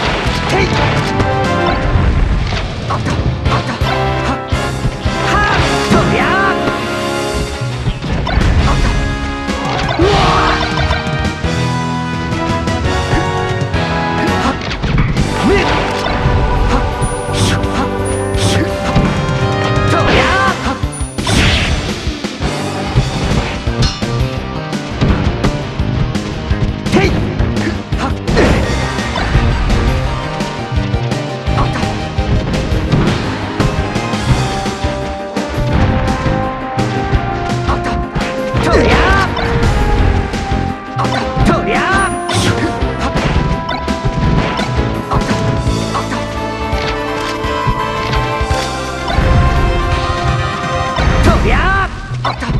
ていあった